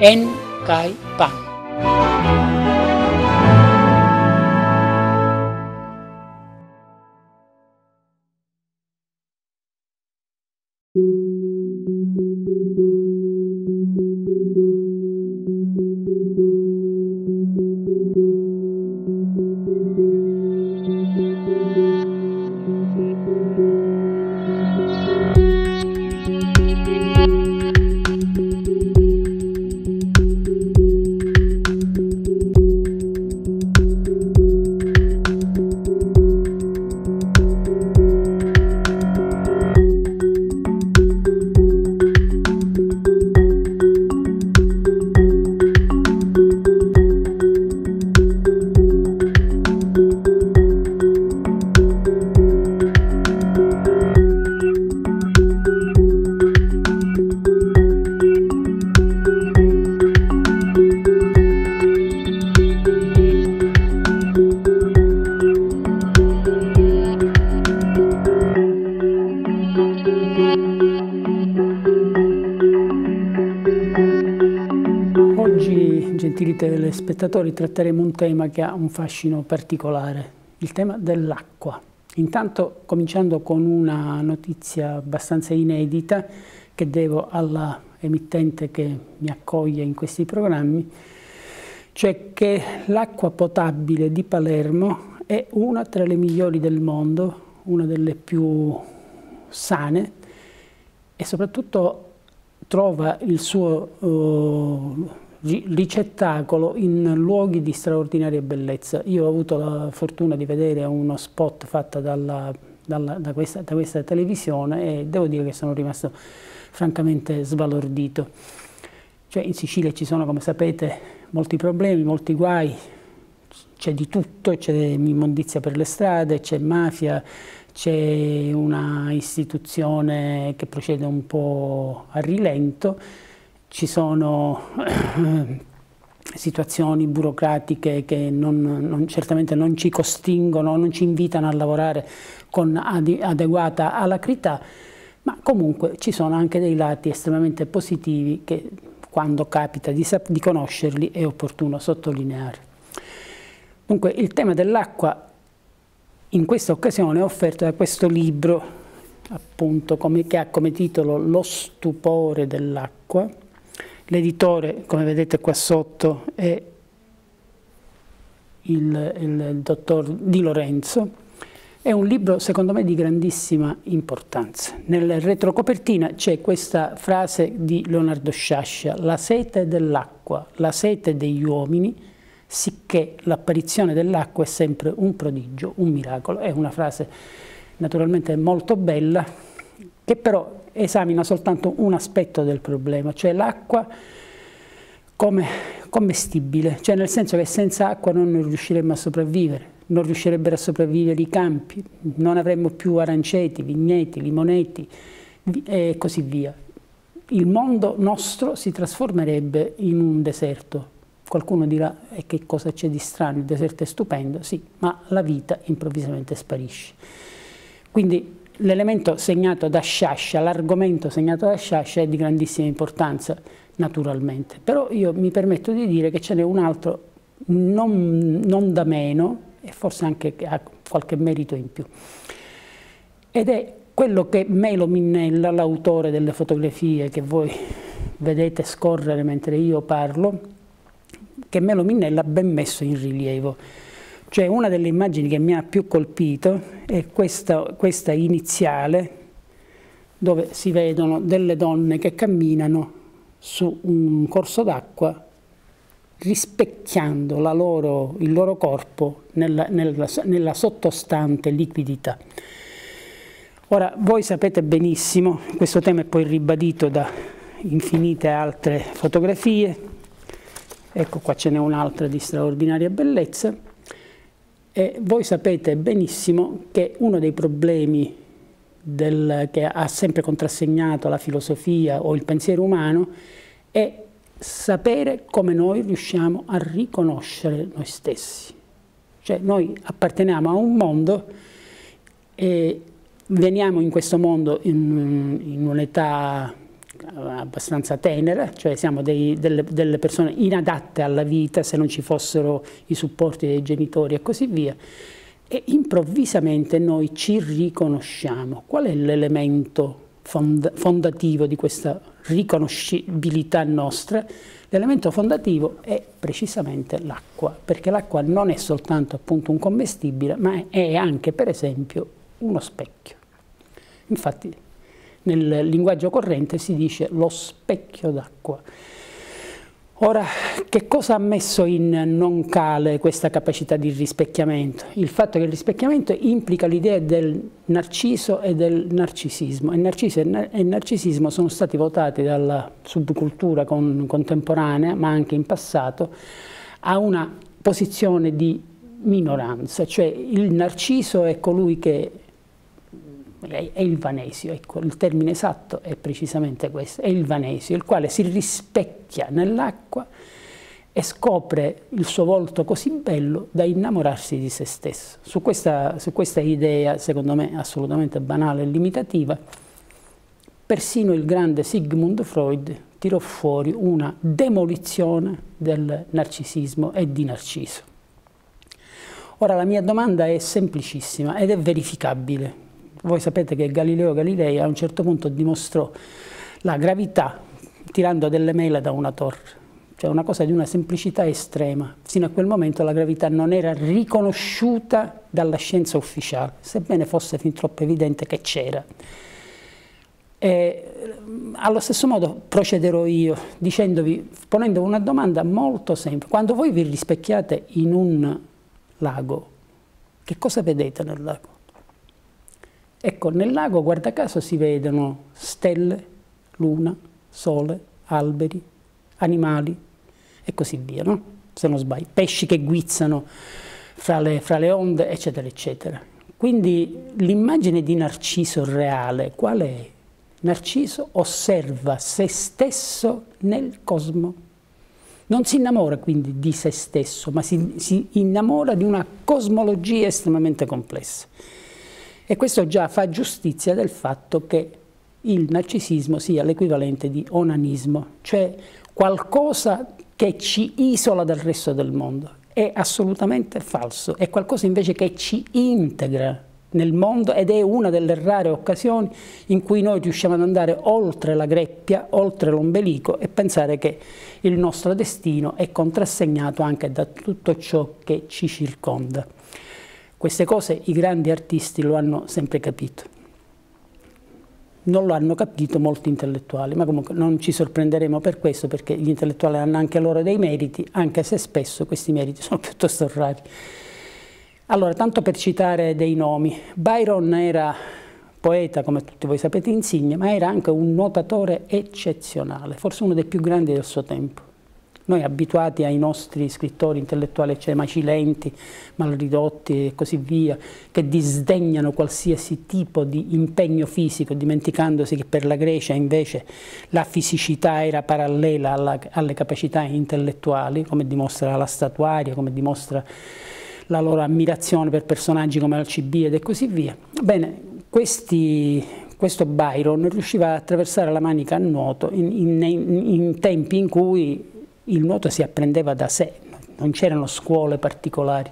N Kai telespettatori, tratteremo un tema che ha un fascino particolare, il tema dell'acqua. Intanto cominciando con una notizia abbastanza inedita che devo alla emittente che mi accoglie in questi programmi, cioè che l'acqua potabile di Palermo è una tra le migliori del mondo, una delle più sane e soprattutto trova il suo uh, ricettacolo in luoghi di straordinaria bellezza. Io ho avuto la fortuna di vedere uno spot fatto dalla, dalla, da, questa, da, questa, televisione e devo dire che sono rimasto francamente sbalordito. Cioè in Sicilia ci sono, come sapete, molti problemi, molti guai, c'è di tutto, c'è immondizia per le strade, c'è mafia, c'è una istituzione che procede un po' a rilento, ci sono situazioni burocratiche che non, non, certamente non ci costingono, non ci invitano a lavorare con adeguata alacrità, ma comunque ci sono anche dei lati estremamente positivi che quando capita di, di conoscerli è opportuno sottolineare. Dunque il tema dell'acqua in questa occasione è offerto da questo libro, appunto, come, che ha come titolo Lo stupore dell'acqua. L'editore, come vedete qua sotto, è il, il dottor Di Lorenzo. È un libro, secondo me, di grandissima importanza. Nella retrocopertina c'è questa frase di Leonardo Sciascia, la sete dell'acqua, la sete degli uomini, sicché l'apparizione dell'acqua è sempre un prodigio, un miracolo. È una frase naturalmente molto bella, che però esamina soltanto un aspetto del problema, cioè l'acqua come commestibile, cioè nel senso che senza acqua non riusciremmo a sopravvivere, non riuscirebbero a sopravvivere i campi, non avremmo più aranceti, vigneti, limoneti e così via. Il mondo nostro si trasformerebbe in un deserto, Qualcuno dirà e che cosa c'è di strano, il deserto è stupendo, sì, ma la vita improvvisamente sparisce. Quindi l'elemento segnato da Sciascia, l'argomento segnato da Sciascia è di grandissima importanza, naturalmente. Però io mi permetto di dire che ce n'è un altro non, non da meno, e forse anche ha qualche merito in più. Ed è quello che Melo Minnella, l'autore delle fotografie che voi vedete scorrere mentre io parlo, che Melo Minnella ha ben messo in rilievo. Cioè una delle immagini che mi ha più colpito è questa, questa iniziale dove si vedono delle donne che camminano su un corso d'acqua rispecchiando loro, il loro corpo nella, nella, nella sottostante liquidità. Ora, voi sapete benissimo, questo tema è poi ribadito da infinite altre fotografie, Ecco qua ce n'è un'altra di straordinaria bellezza. E voi sapete benissimo che uno dei problemi del, che ha sempre contrassegnato la filosofia o il pensiero umano è sapere come noi riusciamo a riconoscere noi stessi. Cioè noi apparteniamo a un mondo e veniamo in questo mondo in, in un'età abbastanza tenera, cioè siamo dei, delle, delle, persone inadatte alla vita se non ci fossero i supporti dei genitori e così via. E improvvisamente noi ci riconosciamo. Qual è l'elemento fond fondativo di questa riconoscibilità nostra? L'elemento fondativo è precisamente l'acqua, perché l'acqua non è soltanto appunto un commestibile, ma è anche per esempio uno specchio. Infatti nel linguaggio corrente si dice lo specchio d'acqua. Ora, che cosa ha messo in non cale questa capacità di rispecchiamento? Il fatto che il rispecchiamento implica l'idea del narciso e del narcisismo. Il narciso e narcisismo sono stati votati dalla subcultura con, contemporanea, ma anche in passato, a una posizione di minoranza, cioè il narciso è colui che è il vanesio, ecco, il termine esatto è precisamente questo, è il vanesio, il quale si rispecchia nell'acqua e scopre il suo volto così bello da innamorarsi di se stesso. Su questa, su questa idea, secondo me assolutamente banale e limitativa, persino il grande Sigmund Freud tirò fuori una demolizione del narcisismo e di Narciso. Ora la mia domanda è semplicissima ed è verificabile. Voi sapete che Galileo Galilei a un certo punto dimostrò la gravità tirando delle mele da una torre, cioè una cosa di una semplicità estrema. Fino a quel momento la gravità non era riconosciuta dalla scienza ufficiale, sebbene fosse fin troppo evidente che c'era. allo stesso modo procederò io dicendovi, ponendovi una domanda molto semplice. Quando voi vi rispecchiate in un lago, che cosa vedete nel lago? Ecco, nel lago, guarda caso, si vedono stelle, luna, sole, alberi, animali e così via, no? Se non sbaglio. Pesci che guizzano fra le, fra le onde, eccetera, eccetera. Quindi l'immagine di Narciso reale, qual è? Narciso osserva se stesso nel cosmo. Non si innamora quindi di se stesso, ma si, si innamora di una cosmologia estremamente complessa. E questo già fa giustizia del fatto che il narcisismo sia l'equivalente di onanismo, cioè qualcosa che ci isola dal resto del mondo. È assolutamente falso, è qualcosa invece che ci integra nel mondo ed è una delle rare occasioni in cui noi riusciamo ad andare oltre la greppia, oltre l'ombelico e pensare che il nostro destino è contrassegnato anche da tutto ciò che ci circonda. Queste cose i grandi artisti lo hanno sempre capito. Non lo hanno capito molti intellettuali, ma comunque non ci sorprenderemo per questo, perché gli intellettuali hanno anche loro dei meriti, anche se spesso questi meriti sono piuttosto rari. Allora, tanto per citare dei nomi, Byron era poeta, come tutti voi sapete, insigne, ma era anche un nuotatore eccezionale, forse uno dei più grandi del suo tempo. Noi abituati ai nostri scrittori intellettuali, cioè macilenti, malridotti e così via, che disdegnano qualsiasi tipo di impegno fisico, dimenticandosi che per la Grecia invece la fisicità era parallela alla, alle capacità intellettuali, come dimostra la statuaria, come dimostra la loro ammirazione per personaggi come Alcibiade e così via. Bene, questi, questo Byron riusciva a attraversare la manica a nuoto in, in, in tempi in cui il nuoto si apprendeva da sé, non c'erano scuole particolari.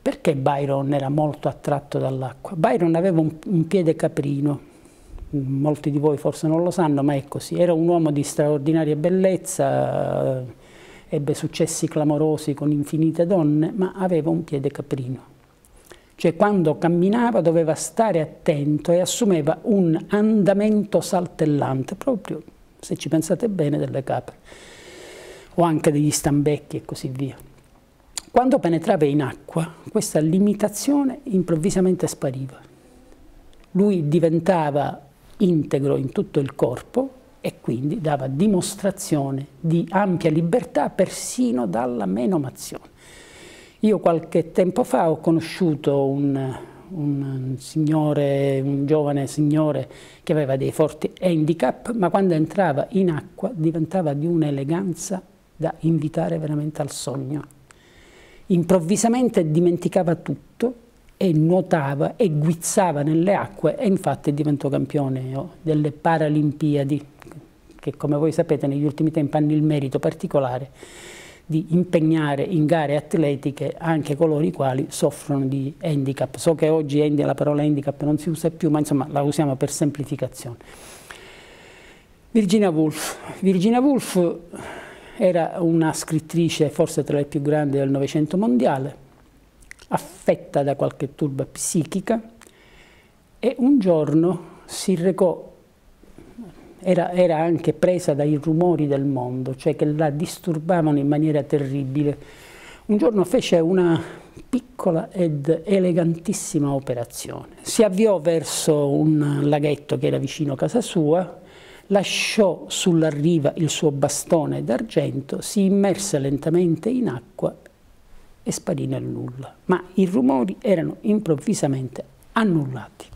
Perché Byron era molto attratto dall'acqua? Byron aveva un, un, piede caprino, molti di voi forse non lo sanno, ma è così. Era un uomo di straordinaria bellezza, ebbe successi clamorosi con infinite donne, ma aveva un piede caprino. Cioè quando camminava doveva stare attento e assumeva un andamento saltellante, proprio, se ci pensate bene, delle capre o anche degli stambecchi e così via. Quando penetrava in acqua, questa limitazione improvvisamente spariva. Lui diventava integro in tutto il corpo e quindi dava dimostrazione di ampia libertà persino dalla menomazione. Io qualche tempo fa ho conosciuto un, un signore, un giovane signore che aveva dei forti handicap, ma quando entrava in acqua diventava di un'eleganza da invitare veramente al sogno. Improvvisamente dimenticava tutto e nuotava e guizzava nelle acque e infatti diventò campione delle Paralimpiadi, che come voi sapete negli ultimi tempi hanno il merito particolare di impegnare in gare atletiche anche coloro i quali soffrono di handicap. So che oggi la parola handicap non si usa più, ma insomma la usiamo per semplificazione. Virginia Woolf. Virginia Woolf era una scrittrice forse tra le più grandi del Novecento mondiale, affetta da qualche turba psichica e un giorno si recò, era, era anche presa dai rumori del mondo, cioè che la disturbavano in maniera terribile. Un giorno fece una piccola ed elegantissima operazione. Si avviò verso un laghetto che era vicino a casa sua, lasciò sulla riva il suo bastone d'argento, si immerse lentamente in acqua e sparì nel nulla. Ma i rumori erano improvvisamente annullati.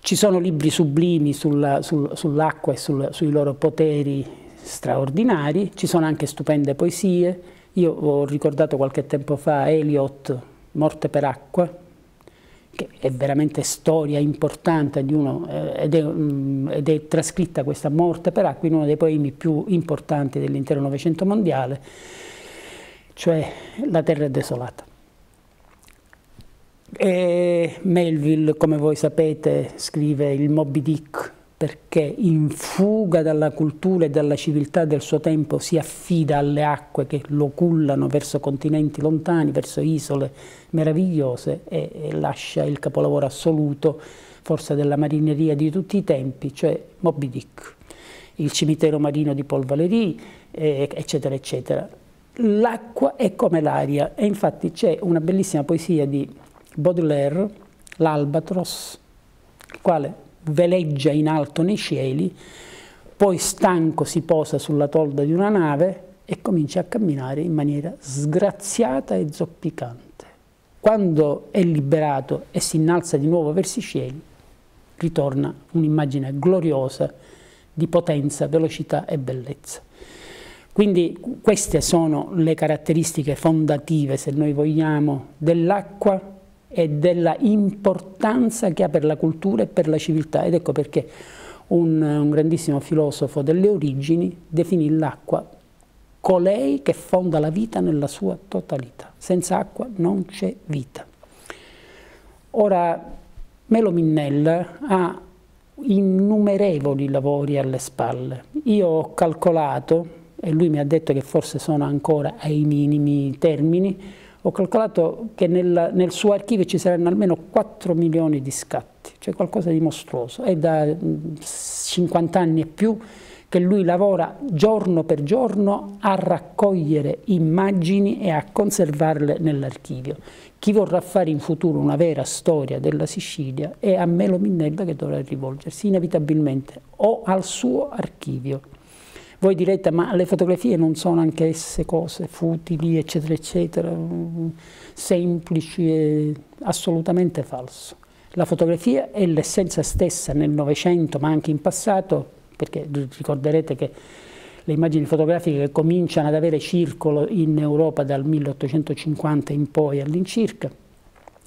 Ci sono libri sublimi sulla, sul, sull'acqua e sul, sui loro poteri straordinari, ci sono anche stupende poesie. Io ho ricordato qualche tempo fa Eliot, Morte per acqua, che è veramente storia importante uno, eh, ed, è, um, ed, è, trascritta questa morte per acqua in uno dei poemi più importanti dell'intero Novecento mondiale, cioè La terra è desolata. E Melville, come voi sapete, scrive il Moby Dick perché in fuga dalla cultura e dalla civiltà del suo tempo si affida alle acque che lo cullano verso continenti lontani, verso isole meravigliose e, e lascia il capolavoro assoluto, forse della marineria di tutti i tempi, cioè Moby Dick, il cimitero marino di Paul Valéry, eccetera, eccetera. L'acqua è come l'aria e infatti c'è una bellissima poesia di Baudelaire, l'Albatros, il quale veleggia in alto nei cieli, poi stanco si posa sulla tolda di una nave e comincia a camminare in maniera sgraziata e zoppicante. Quando è liberato e si innalza di nuovo verso i cieli, ritorna un'immagine gloriosa di potenza, velocità e bellezza. Quindi queste sono le caratteristiche fondative, se noi vogliamo, dell'acqua e della importanza che ha per la cultura e per la civiltà ed ecco perché un, un grandissimo filosofo delle origini definì l'acqua colei che fonda la vita nella sua totalità. Senza acqua non c'è vita. Ora, Melo Minnella ha innumerevoli lavori alle spalle. Io ho calcolato, e lui mi ha detto che forse sono ancora ai minimi termini, ho calcolato che nel, nel, suo archivio ci saranno almeno 4 milioni di scatti, cioè qualcosa di mostruoso. È da 50 anni e più che lui lavora giorno per giorno a raccogliere immagini e a conservarle nell'archivio. Chi vorrà fare in futuro una vera storia della Sicilia è a Melo Minnella che dovrà rivolgersi inevitabilmente o al suo archivio. Voi direte, ma le fotografie non sono anche esse cose futili, eccetera, eccetera, semplici, e assolutamente falso. La fotografia è l'essenza stessa nel Novecento, ma anche in passato, perché ricorderete che le immagini fotografiche cominciano ad avere circolo in Europa dal 1850 in poi all'incirca.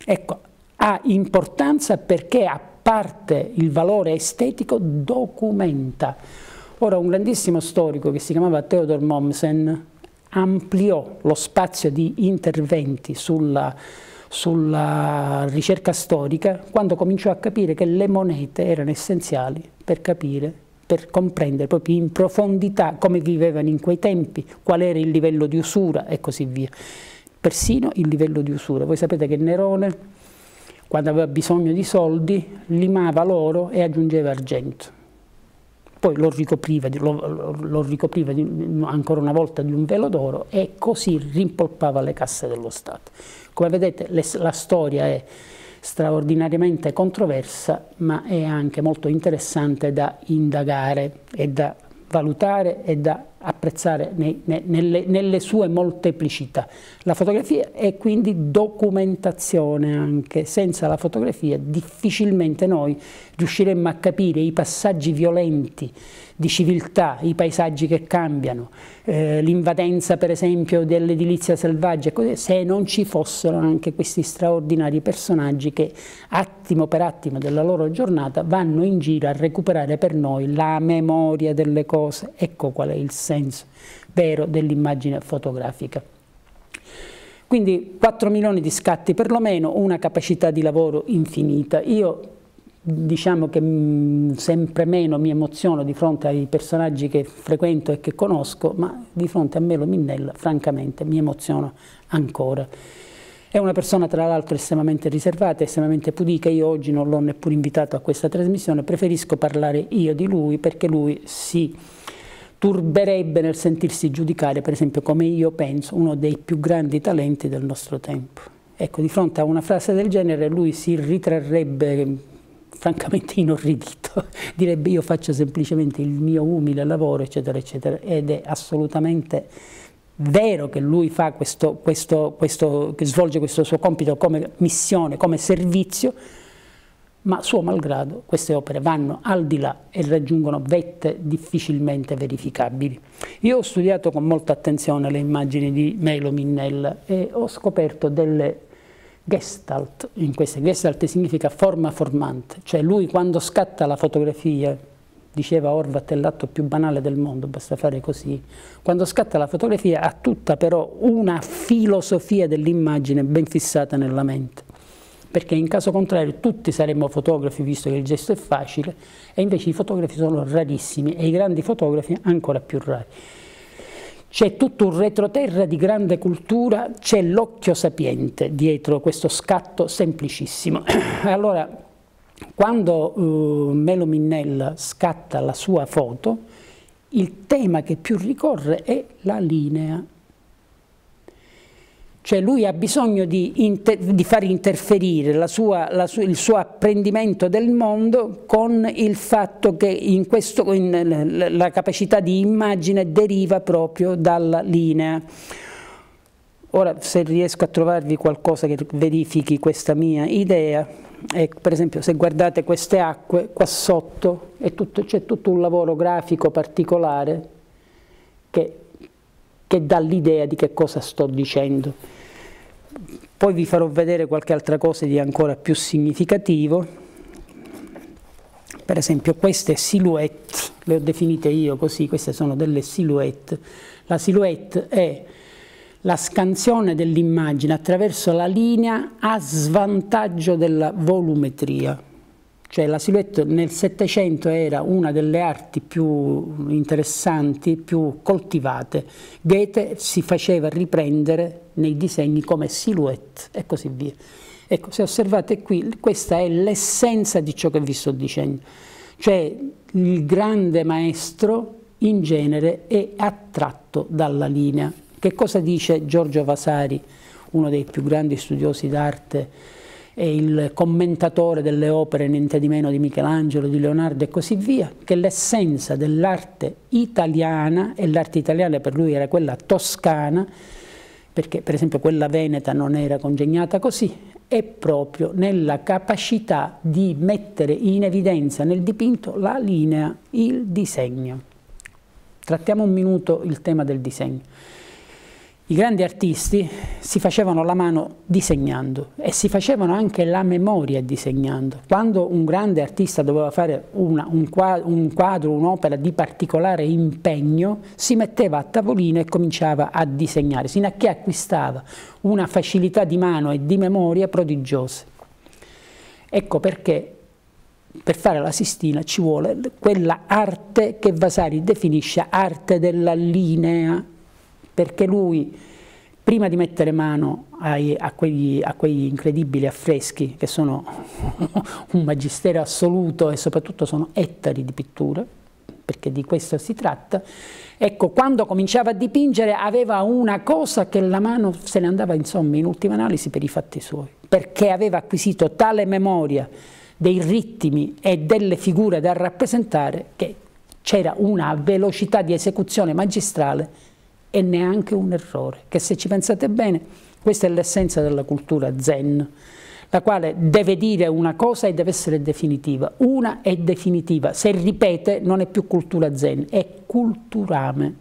Ecco, ha importanza perché a parte il valore estetico documenta Ora un grandissimo storico che si chiamava Theodor Mommsen ampliò lo spazio di interventi sulla, sulla ricerca storica quando cominciò a capire che le monete erano essenziali per capire per comprendere proprio in profondità come vivevano in quei tempi, qual era il livello di usura e così via. Persino il livello di usura. Voi sapete che Nerone, quando aveva bisogno di soldi, limava l'oro e aggiungeva argento poi lo ricopriva, lo, lo ricopriva di, ancora una volta di un velo d'oro e così rimpolpava le casse dello Stato. Come vedete le, la storia è straordinariamente controversa ma è anche molto interessante da indagare e da valutare e da apprezzare nei, ne, nelle, nelle, sue molteplicità. La fotografia è quindi documentazione anche, senza la fotografia difficilmente noi riusciremmo a capire i passaggi violenti di civiltà, i paesaggi che cambiano, eh, l'invadenza per esempio dell'edilizia selvaggia, se non ci fossero anche questi straordinari personaggi che attimo per attimo della loro giornata vanno in giro a recuperare per noi la memoria delle cose. Ecco qual è il senso vero dell'immagine fotografica. Quindi 4 milioni di scatti perlomeno, una capacità di lavoro infinita. Io diciamo che mh, sempre meno mi emoziono di fronte ai personaggi che frequento e che conosco, ma di fronte a Melo Minnella francamente mi emoziono ancora. È una persona tra l'altro estremamente riservata, estremamente pudica, io oggi non l'ho neppure invitato a questa trasmissione, preferisco parlare io di lui perché lui si turberebbe nel sentirsi giudicare, per esempio come io penso, uno dei più grandi talenti del nostro tempo. Ecco, di fronte a una frase del genere lui si ritrarrebbe francamente inorridito, direbbe io faccio semplicemente il mio umile lavoro, eccetera, eccetera, ed è assolutamente vero che lui questo, questo, questo, che svolge questo suo compito come missione, come servizio, ma suo malgrado queste opere vanno al di là e raggiungono vette difficilmente verificabili. Io ho studiato con molta attenzione le immagini di Melo Minnella e ho scoperto delle Gestalt, in queste Gestalt significa forma formante, cioè lui quando scatta la fotografia, diceva Orvat è l'atto più banale del mondo, basta fare così, quando scatta la fotografia ha tutta però una filosofia dell'immagine ben fissata nella mente, perché in caso contrario tutti saremmo fotografi visto che il gesto è facile e invece i fotografi sono rarissimi e i grandi fotografi ancora più rari c'è tutto un retroterra di grande cultura, c'è l'occhio sapiente dietro questo scatto semplicissimo. allora, quando uh, Melo Minnella scatta la sua foto, il tema che più ricorre è la linea cioè lui ha bisogno di, di far interferire la sua, la su il suo apprendimento del mondo con il fatto che in questo, in, la capacità di immagine deriva proprio dalla linea. Ora, se riesco a trovarvi qualcosa che verifichi questa mia idea, è, per esempio se guardate queste acque, qua sotto c'è tutto un lavoro grafico particolare che che dà l'idea di che cosa sto dicendo. Poi vi farò vedere qualche altra cosa di ancora più significativo. Per esempio queste silhouette, le ho definite io così, queste sono delle silhouette. La silhouette è la scansione dell'immagine attraverso la linea a svantaggio della volumetria. Cioè la silhouette nel Settecento era una delle arti più interessanti, più coltivate. Goethe si faceva riprendere nei disegni come silhouette e così via. Ecco, se osservate qui, questa è l'essenza di ciò che vi sto dicendo. Cioè il grande maestro in genere è attratto dalla linea. Che cosa dice Giorgio Vasari, uno dei più grandi studiosi d'arte è il commentatore delle opere niente di meno di Michelangelo, di Leonardo e così via, che l'essenza dell'arte italiana, e l'arte italiana per lui era quella toscana, perché per esempio quella veneta non era congegnata così, è proprio nella capacità di mettere in evidenza nel dipinto la linea, il disegno. Trattiamo un minuto il tema del disegno. I grandi artisti si facevano la mano disegnando e si facevano anche la memoria disegnando. Quando un grande artista doveva fare una, un, quadro, un'opera di particolare impegno, si metteva a tavolino e cominciava a disegnare, sino a che acquistava una facilità di mano e di memoria prodigiose. Ecco perché per fare la Sistina ci vuole quella arte che Vasari definisce arte della linea perché lui, prima di mettere mano ai, a, quegli, a quegli incredibili affreschi, che sono un magistero assoluto e soprattutto sono ettari di pittura, perché di questo si tratta, ecco, quando cominciava a dipingere aveva una cosa che la mano se ne andava insomma in ultima analisi per i fatti suoi, perché aveva acquisito tale memoria dei ritmi e delle figure da rappresentare che c'era una velocità di esecuzione magistrale e neanche un errore, che se ci pensate bene, questa è l'essenza della cultura zen, la quale deve dire una cosa e deve essere definitiva. Una è definitiva, se ripete non è più cultura zen, è culturame,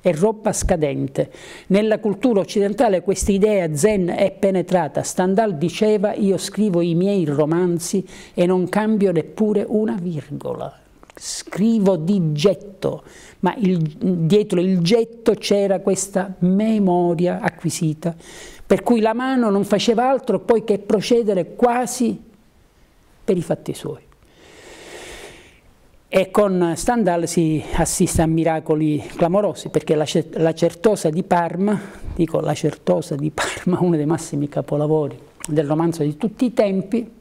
è roba scadente. Nella cultura occidentale questa idea zen è penetrata. Stendhal diceva io scrivo i miei romanzi e non cambio neppure una virgola scrivo di getto, ma il, dietro il getto c'era questa memoria acquisita, per cui la mano non faceva altro poi che procedere quasi per i fatti suoi. E con Stendhal si assiste a miracoli clamorosi, perché la, la Certosa di Parma, dico la Certosa di Parma, uno dei massimi capolavori del romanzo di tutti i tempi,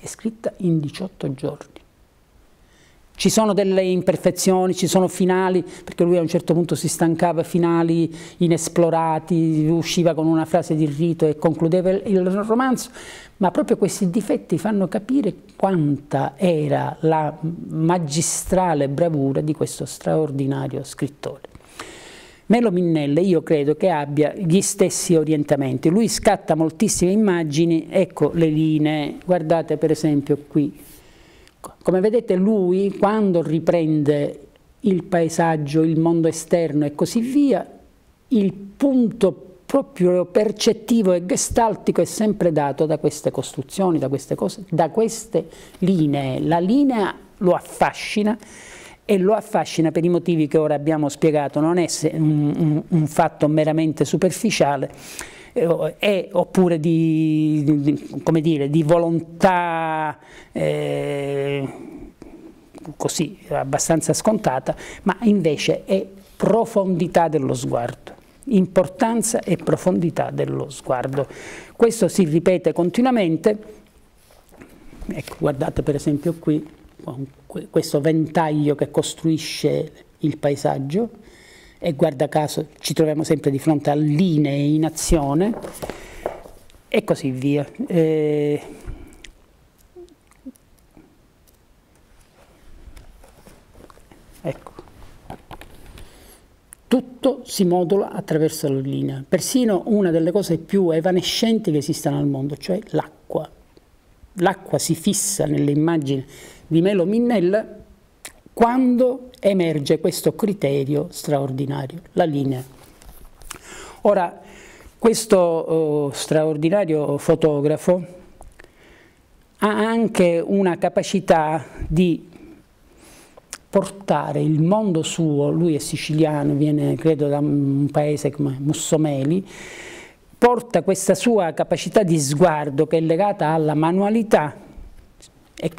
è scritta in 18 giorni. Ci sono delle imperfezioni, ci sono finali, perché lui a un certo punto si stancava, finali inesplorati, usciva con una frase di rito e concludeva il romanzo, ma proprio questi difetti fanno capire quanta era la magistrale bravura di questo straordinario scrittore. Melo Minnelle io credo che abbia gli stessi orientamenti, lui scatta moltissime immagini, ecco le linee, guardate per esempio qui, come vedete lui quando riprende il paesaggio, il mondo esterno e così via, il punto proprio percettivo e gestaltico è sempre dato da queste costruzioni, da queste cose, da queste linee. La linea lo affascina e lo affascina per i motivi che ora abbiamo spiegato, non è un, un, un fatto meramente superficiale, eh, è, oppure di, di, dire, di volontà eh, così abbastanza scontata, ma invece è profondità dello sguardo importanza e profondità dello sguardo. Questo si ripete continuamente, ecco, guardate per esempio qui, questo ventaglio che costruisce il paesaggio, e guarda caso ci troviamo sempre di fronte a linee in azione e così via. Eh. Tutto si modula attraverso la linea, persino una delle cose più evanescenti che esistano al mondo, cioè l'acqua. L'acqua si fissa nelle immagini di Melo Minnella quando emerge questo criterio straordinario, la linea. Ora, questo oh, straordinario fotografo ha anche una capacità di portare il mondo suo, lui è siciliano, viene credo da un paese come Mussomeli, porta questa sua capacità di sguardo che è legata alla manualità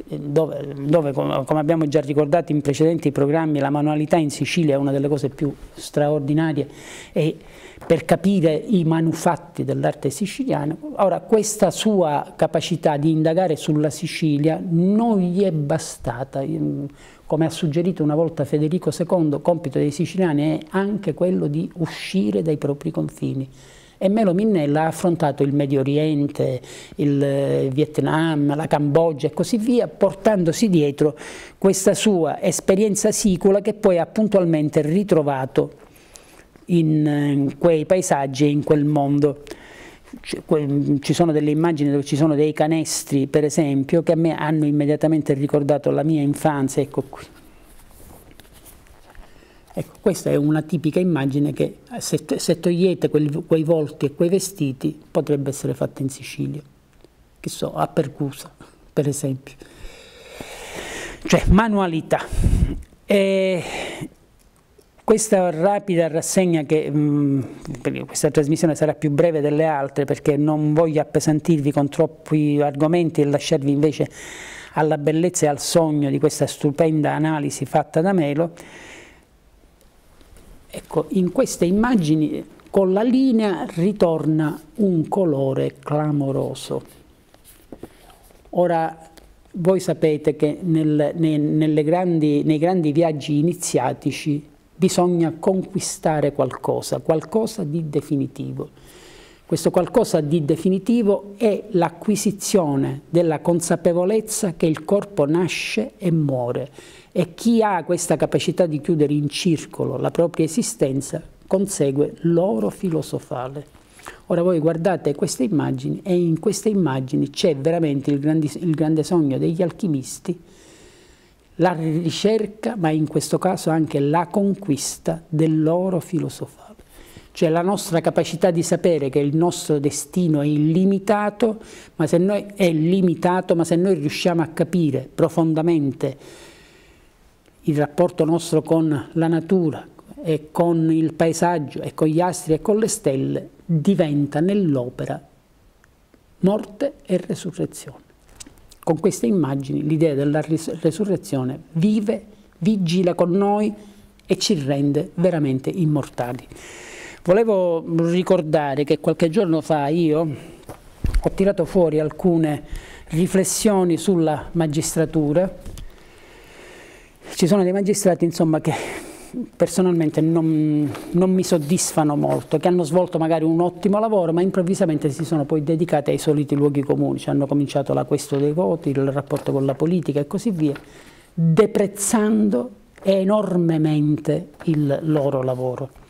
dove, dove, come abbiamo già ricordato in precedenti programmi, la manualità in Sicilia è una delle cose più straordinarie e per capire i manufatti dell'arte siciliana. Ora, questa sua capacità di indagare sulla Sicilia non gli è bastata, come ha suggerito una volta Federico II, compito dei siciliani è anche quello di uscire dai propri confini e Melo Minnella ha affrontato il Medio Oriente, il eh, Vietnam, la Cambogia e così via, portandosi dietro questa sua esperienza sicula che poi ha puntualmente ritrovato in, in quei paesaggi e in quel mondo. Ci sono delle immagini dove ci sono dei canestri, per esempio, che a me hanno immediatamente ricordato la mia infanzia, ecco qui. Ecco, questa è una tipica immagine che se, se togliete quei, quei volti e quei vestiti potrebbe essere fatta in Sicilia, che so, a Percusa, per esempio. Cioè, manualità. E questa rapida rassegna che mh, questa trasmissione sarà più breve delle altre perché non voglio appesantirvi con troppi argomenti e lasciarvi invece alla bellezza e al sogno di questa stupenda analisi fatta da Melo, Ecco, in queste immagini con la linea ritorna un colore clamoroso. Ora, voi sapete che nel, nei, grandi, nei grandi viaggi iniziatici bisogna conquistare qualcosa, qualcosa di definitivo. Questo qualcosa di definitivo è l'acquisizione della consapevolezza che il corpo nasce e muore e chi ha questa capacità di chiudere in circolo la propria esistenza consegue l'oro filosofale. Ora voi guardate queste immagini e in queste immagini c'è veramente il, grandi, il grande sogno degli alchimisti, la ricerca, ma in questo caso anche la conquista dell'oro filosofale cioè la nostra capacità di sapere che il nostro destino è illimitato, ma se noi, è limitato, ma se noi riusciamo a capire profondamente il rapporto nostro con la natura e con il paesaggio e con gli astri e con le stelle, diventa nell'opera morte e resurrezione. Con queste immagini l'idea della resurrezione vive, vigila con noi e ci rende veramente immortali. Volevo ricordare che qualche giorno fa io ho tirato fuori alcune riflessioni sulla magistratura. Ci sono dei magistrati insomma, che personalmente non, non, mi soddisfano molto, che hanno svolto magari un ottimo lavoro, ma improvvisamente si sono poi dedicati ai soliti luoghi comuni, cioè hanno cominciato la questo dei voti, il rapporto con la politica e così via, deprezzando enormemente il loro lavoro.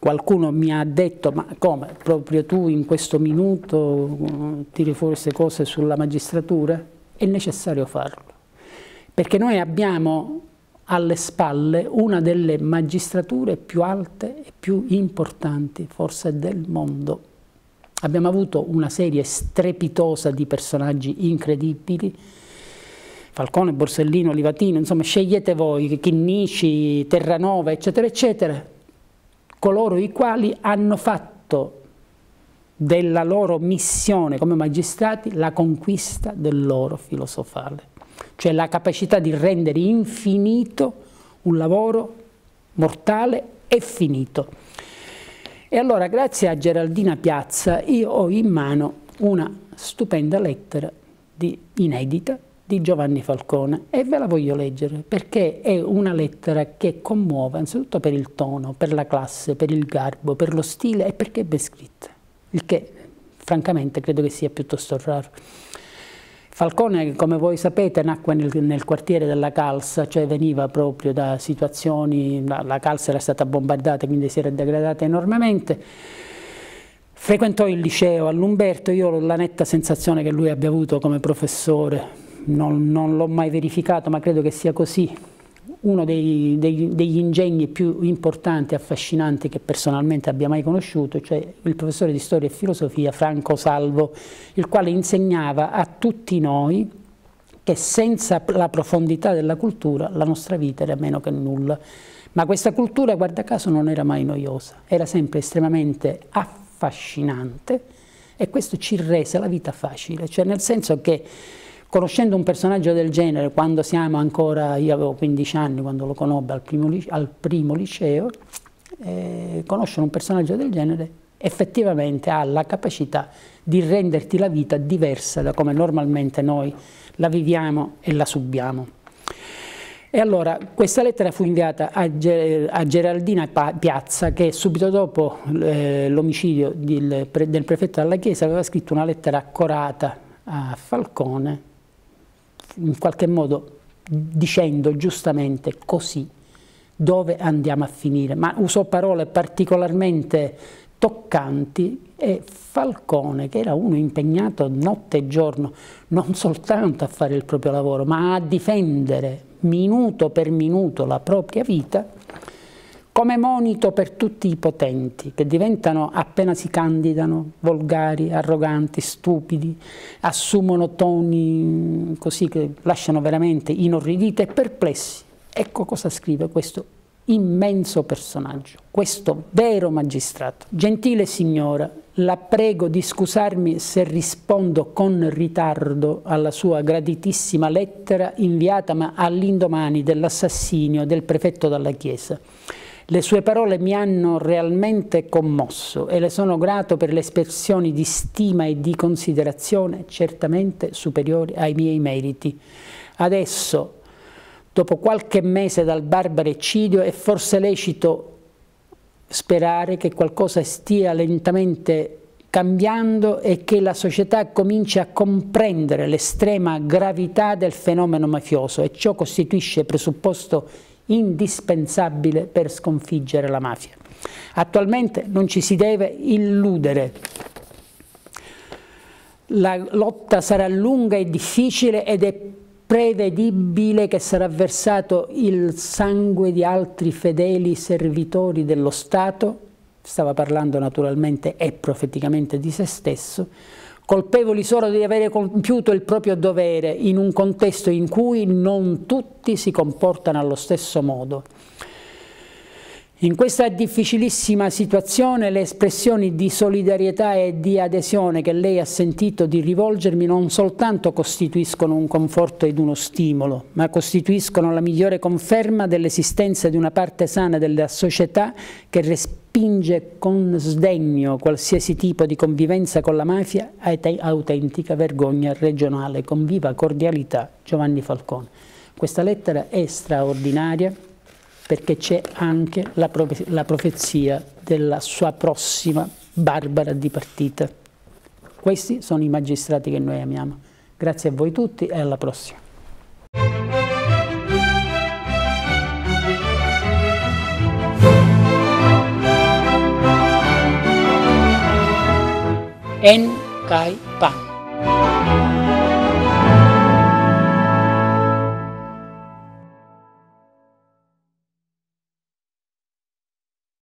Qualcuno mi ha detto, ma come, proprio tu in questo minuto mm, tiri fuori queste cose sulla magistratura? È necessario farlo, perché noi abbiamo alle spalle una delle magistrature più alte e più importanti forse del mondo. Abbiamo avuto una serie strepitosa di personaggi incredibili, Falcone, Borsellino, Livatino, insomma scegliete voi, Chinnici, Terranova, eccetera, eccetera, coloro i quali hanno fatto della loro missione come magistrati la conquista del loro filosofale, cioè la capacità di rendere infinito un lavoro mortale e finito. E allora grazie a Geraldina Piazza io ho in mano una stupenda lettera di, inedita di Giovanni Falcone e ve la voglio leggere perché è una lettera che commuove anzitutto per il tono, per la classe, per il garbo, per lo stile e perché è ben scritta, il che francamente credo che sia piuttosto raro. Falcone, come voi sapete, nacque nel, nel, quartiere della Calza, cioè veniva proprio da situazioni, la, la Calza era stata bombardata, quindi si era degradata enormemente. Frequentò il liceo all'Umberto, io ho la netta sensazione che lui abbia avuto come professore non, non l'ho mai verificato, ma credo che sia così, uno dei, dei, degli ingegni più importanti e affascinanti che personalmente abbia mai conosciuto, cioè il professore di storia e filosofia Franco Salvo, il quale insegnava a tutti noi che senza la profondità della cultura la nostra vita era meno che nulla. Ma questa cultura, guarda caso, non era mai noiosa, era sempre estremamente affascinante e questo ci rese la vita facile, cioè nel senso che conoscendo un personaggio del genere, quando siamo ancora, io avevo 15 anni quando lo conobbe al primo, al primo liceo, eh, conoscere un personaggio del genere effettivamente ha la capacità di renderti la vita diversa da come normalmente noi la viviamo e la subiamo. E allora questa lettera fu inviata a, Geraldina Piazza che subito dopo eh, l'omicidio del, del prefetto della Chiesa aveva scritto una lettera accorata a Falcone in qualche modo dicendo giustamente così dove andiamo a finire, ma usò parole particolarmente toccanti e Falcone, che era uno impegnato notte e giorno non soltanto a fare il proprio lavoro, ma a difendere minuto per minuto la propria vita, come monito per tutti i potenti che diventano appena si candidano volgari, arroganti, stupidi, assumono toni così che lasciano veramente inorriditi e perplessi. Ecco cosa scrive questo immenso personaggio, questo vero magistrato. Gentile signora, la prego di scusarmi se rispondo con ritardo alla sua graditissima lettera inviata all'indomani dell'assassinio del prefetto della Chiesa. Le sue parole mi hanno realmente commosso e le sono grato per le espressioni di stima e di considerazione certamente superiori ai miei meriti. Adesso, dopo qualche mese dal barbaro eccidio, è forse lecito sperare che qualcosa stia lentamente cambiando e che la società cominci a comprendere l'estrema gravità del fenomeno mafioso e ciò costituisce presupposto indispensabile per sconfiggere la mafia. Attualmente non ci si deve illudere. La lotta sarà lunga e difficile ed è prevedibile che sarà versato il sangue di altri fedeli servitori dello Stato, stava parlando naturalmente e profeticamente di se stesso, colpevoli solo di avere compiuto il proprio dovere in un contesto in cui non tutti si comportano allo stesso modo. In questa difficilissima situazione le espressioni di solidarietà e di adesione che lei ha sentito di rivolgermi non soltanto costituiscono un conforto ed uno stimolo, ma costituiscono la migliore conferma dell'esistenza di una parte sana della società che respinge con sdegno qualsiasi tipo di convivenza con la mafia autentica vergogna regionale. Con viva cordialità Giovanni Falcone. Questa lettera è straordinaria perché c'è anche la, profe la profezia della sua prossima Barbara di partita. Questi sono i magistrati che noi amiamo. Grazie a voi tutti e alla prossima. en Caipan.